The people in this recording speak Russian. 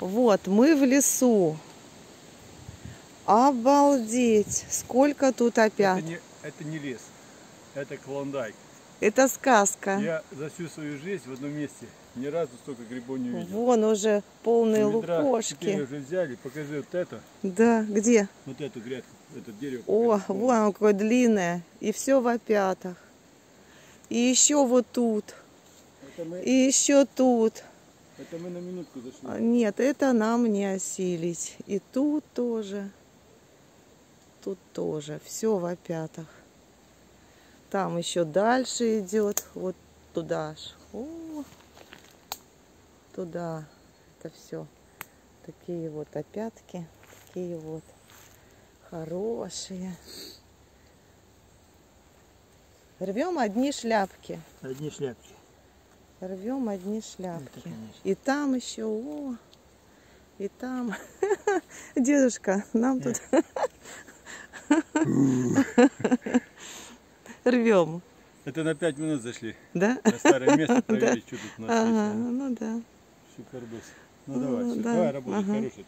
Вот, мы в лесу. Обалдеть! Сколько тут Это опять. не, это не лес, это клондайк. Это сказка. Я за всю свою жизнь в одном месте ни разу столько грибов не видел. Вон уже полные ведра лукошки. уже взяли, покажи вот это, Да, где? вот эту грядку, это дерево. О, покажи. вон оно какое длинное. И все в опятах. И еще вот тут. Это И еще тут. Это мы на минутку зашли. А, Нет, это нам не осилить. И тут тоже. Тут тоже. Все в опятах. Там еще дальше идет. Вот туда аж. О, туда. Это все. Такие вот опятки. Такие вот хорошие. Рвем одни шляпки. Одни шляпки. Рвем одни шляпки. конечно. И там еще, о, и там. Дедушка, нам тут рвем, Это на пять минут зашли. да? На старое место проверить, что тут у нас Ага, есть. ну да. Шикардос. Ну Ну, давай, да, давай работай, ага. хороший ты.